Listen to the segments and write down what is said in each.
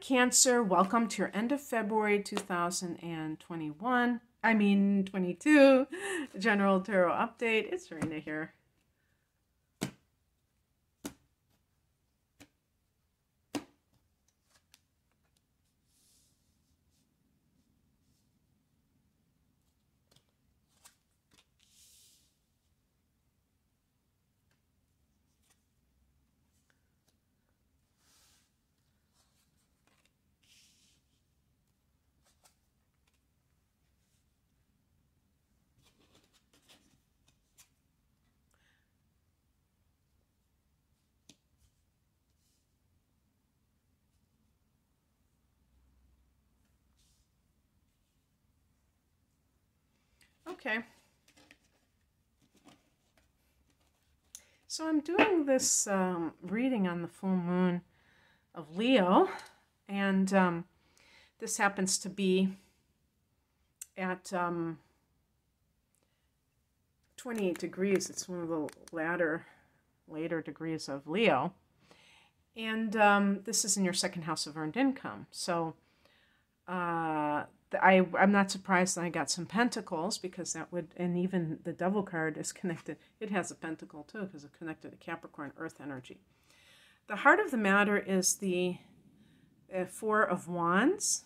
Cancer. Welcome to your end of February 2021. I mean, 22 general tarot update. It's Serena here. Okay. So I'm doing this um, reading on the full moon of Leo, and um, this happens to be at um, 28 degrees. It's one of the latter, later degrees of Leo. And um, this is in your second house of earned income. So uh, I, I'm not surprised that I got some pentacles because that would, and even the devil card is connected. It has a pentacle too because it's connected to Capricorn earth energy. The heart of the matter is the uh, Four of Wands.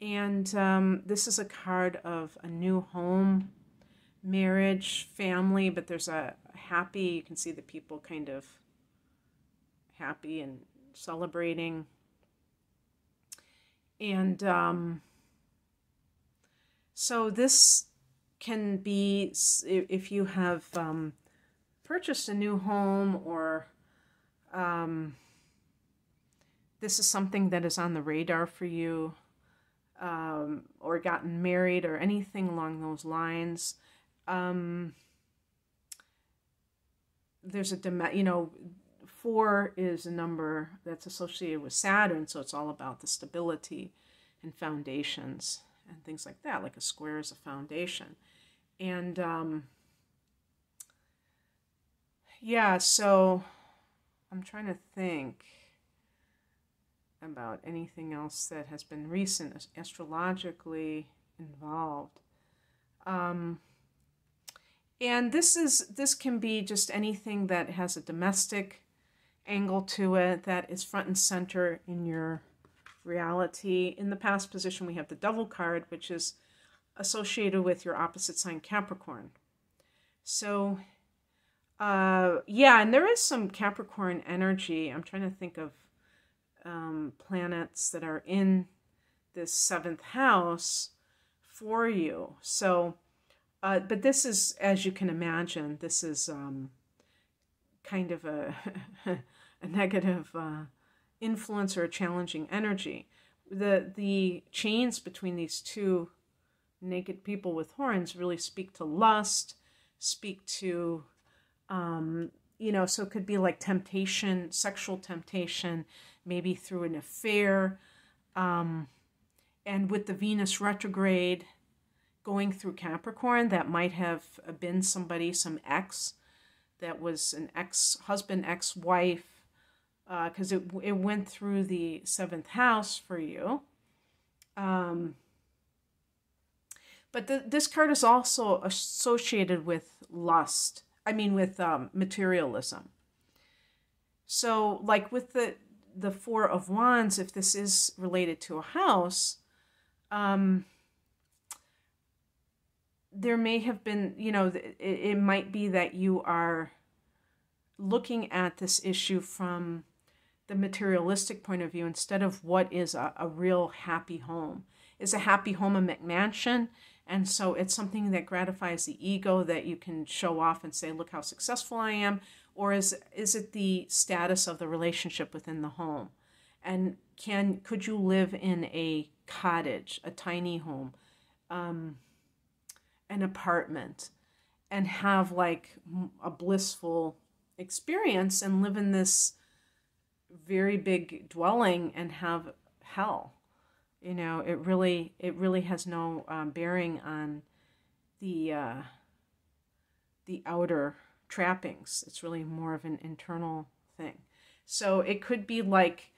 And um, this is a card of a new home, marriage, family, but there's a happy, you can see the people kind of happy and celebrating. And um, so this can be if you have um, purchased a new home or um, this is something that is on the radar for you um, or gotten married or anything along those lines. Um, there's a, you know, four is a number that's associated with Saturn, so it's all about the stability and foundations and things like that, like a square is a foundation. And um, yeah, so I'm trying to think about anything else that has been recent astrologically involved. Um, and this is this can be just anything that has a domestic angle to it that is front and center in your reality. In the past position, we have the Devil card, which is associated with your opposite sign Capricorn. So, uh, yeah, and there is some Capricorn energy. I'm trying to think of um, planets that are in this seventh house for you. So, uh, but this is, as you can imagine, this is um, kind of a, a negative uh, influence or a challenging energy. The the chains between these two naked people with horns really speak to lust, speak to um, you know, so it could be like temptation, sexual temptation, maybe through an affair. Um, and with the Venus retrograde going through Capricorn, that might have been somebody, some ex that was an ex husband, ex wife, because uh, it, it went through the seventh house for you. Um, but the, this card is also associated with lust. I mean, with um, materialism. So, like with the the Four of Wands, if this is related to a house, um, there may have been, you know, it, it might be that you are looking at this issue from the materialistic point of view instead of what is a, a real happy home. Is a happy home a McMansion? And so it's something that gratifies the ego that you can show off and say, look how successful I am. Or is, is it the status of the relationship within the home? And can could you live in a cottage, a tiny home, um, an apartment, and have like a blissful experience and live in this very big dwelling and have hell. You know, it really it really has no um, bearing on the uh, the outer trappings. It's really more of an internal thing. So it could be like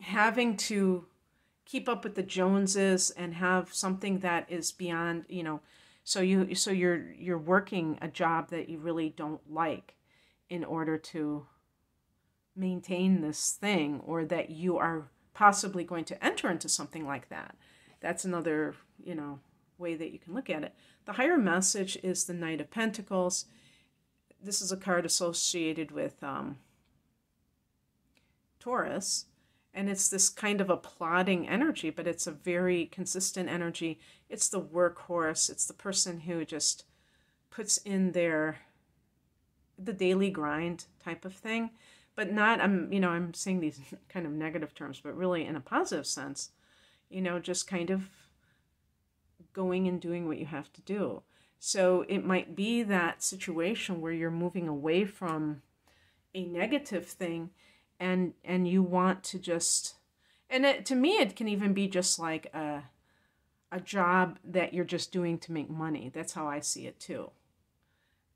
having to keep up with the Joneses and have something that is beyond, you know, so you so you're you're working a job that you really don't like in order to maintain this thing or that you are possibly going to enter into something like that. That's another, you know, way that you can look at it. The higher message is the Knight of Pentacles. This is a card associated with um, Taurus and it's this kind of a plodding energy but it's a very consistent energy it's the workhorse it's the person who just puts in their the daily grind type of thing but not i'm you know i'm saying these kind of negative terms but really in a positive sense you know just kind of going and doing what you have to do. So it might be that situation where you're moving away from a negative thing and and you want to just and it, to me it can even be just like a a job that you're just doing to make money. That's how i see it too.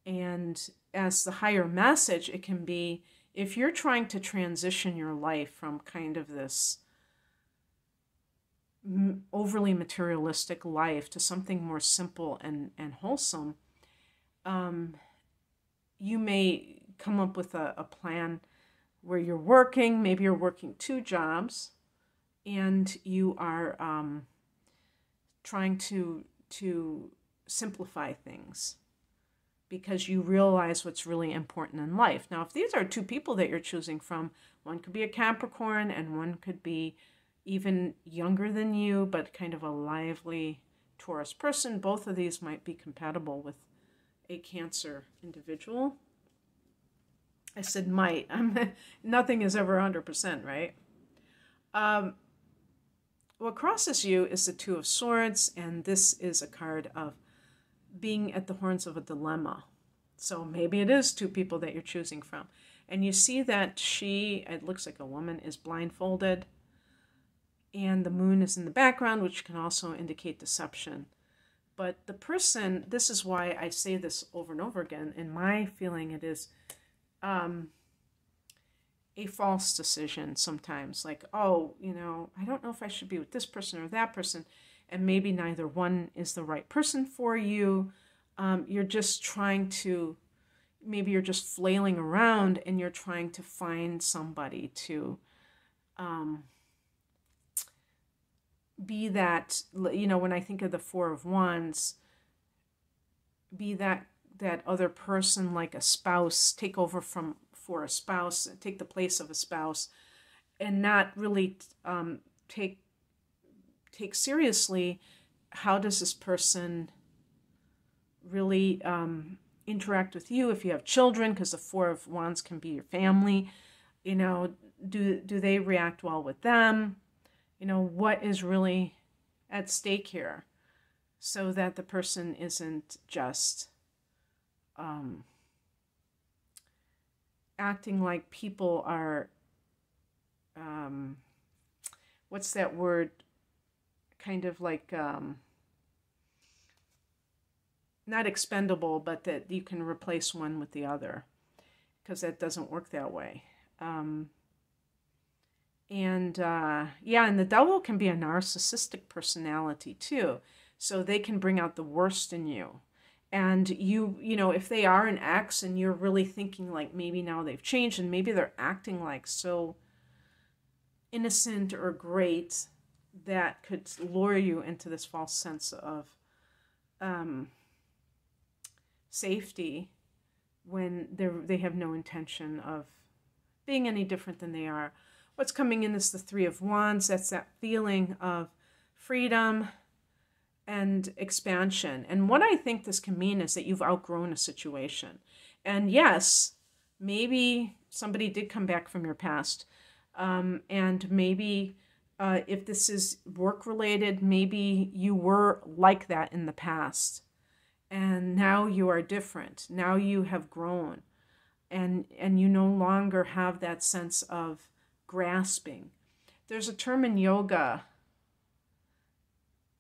And as the higher message it can be if you're trying to transition your life from kind of this overly materialistic life to something more simple and, and wholesome, um, you may come up with a, a plan where you're working, maybe you're working two jobs, and you are um, trying to to simplify things because you realize what's really important in life. Now, if these are two people that you're choosing from, one could be a Capricorn and one could be even younger than you, but kind of a lively Taurus person. Both of these might be compatible with a Cancer individual. I said might. I'm, nothing is ever 100%, right? Um, what crosses you is the Two of Swords, and this is a card of being at the horns of a dilemma. So maybe it is two people that you're choosing from. And you see that she, it looks like a woman, is blindfolded, and the moon is in the background, which can also indicate deception. But the person, this is why I say this over and over again. In my feeling, it is um, a false decision sometimes. Like, oh, you know, I don't know if I should be with this person or that person. And maybe neither one is the right person for you. Um, you're just trying to, maybe you're just flailing around and you're trying to find somebody to um, be that, you know, when I think of the Four of Wands, be that that other person like a spouse take over from for a spouse take the place of a spouse and not really um, take take seriously how does this person really um, interact with you if you have children because the four of wands can be your family. You know do do they react well with them? You know what is really at stake here so that the person isn't just um, acting like people are um, what's that word kind of like um, not expendable but that you can replace one with the other because that doesn't work that way. Um, and uh, yeah and the devil can be a narcissistic personality too so they can bring out the worst in you. And you you know if they are an ex and you're really thinking like maybe now they've changed and maybe they're acting like so innocent or great that could lure you into this false sense of um, safety when they they have no intention of being any different than they are. What's coming in is the Three of Wands. That's that feeling of freedom, and expansion. And what I think this can mean is that you've outgrown a situation. And yes, maybe somebody did come back from your past. Um, and maybe uh, if this is work related, maybe you were like that in the past. And now you are different. Now you have grown. And, and you no longer have that sense of grasping. There's a term in yoga,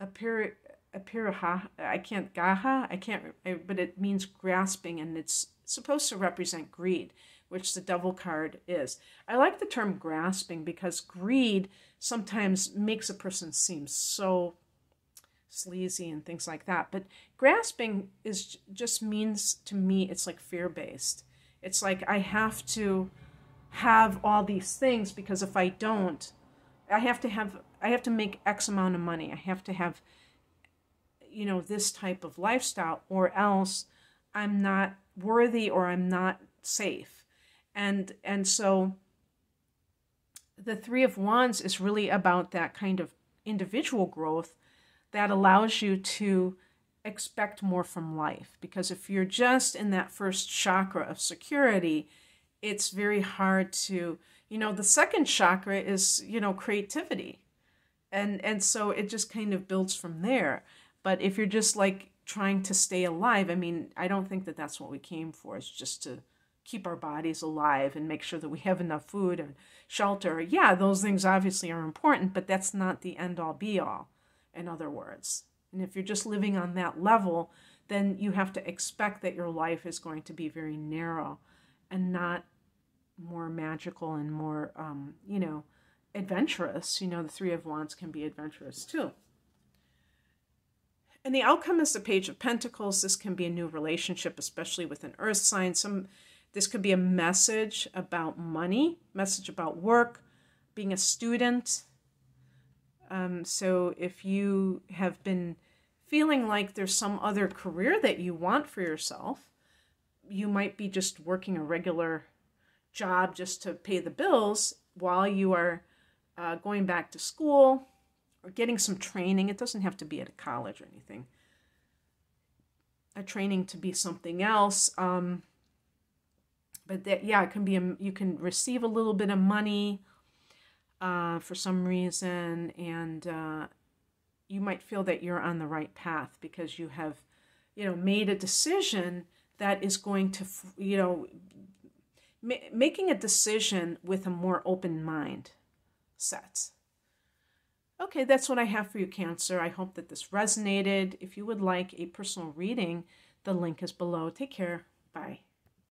a apiraha, I can't, gaha, I can't, but it means grasping and it's supposed to represent greed. Which the devil card is. I like the term grasping because greed sometimes makes a person seem so sleazy and things like that. But grasping is just means to me it's like fear based. It's like I have to have all these things because if I don't, I have to have I have to make X amount of money. I have to have you know this type of lifestyle or else I'm not worthy or I'm not safe. And and so the 3 of wands is really about that kind of individual growth that allows you to expect more from life. Because if you're just in that first chakra of security, it's very hard to you know the second chakra is you know creativity. And and so it just kind of builds from there. But if you're just like trying to stay alive i mean i don't think that that's what we came for it's just to keep our bodies alive and make sure that we have enough food and shelter yeah those things obviously are important but that's not the end all be all in other words and if you're just living on that level then you have to expect that your life is going to be very narrow and not more magical and more, um, you know, adventurous. You know, the Three of Wands can be adventurous too. And the outcome is the Page of Pentacles. This can be a new relationship, especially with an earth sign. Some this could be a message about money, message about work, being a student. Um, so if you have been feeling like there's some other career that you want for yourself, you might be just working a regular job just to pay the bills while you are uh, going back to school or getting some training. It doesn't have to be at a college or anything. A training to be something else. Um, but that, yeah, it can be, a, you can receive a little bit of money uh, for some reason, and uh, you might feel that you're on the right path because you have, you know, made a decision that is going to, you know, ma- making a decision with a more open mind set. Okay, that's what I have for you, Cancer. I hope that this resonated. If you would like a personal reading, the link is below. Take care. Bye.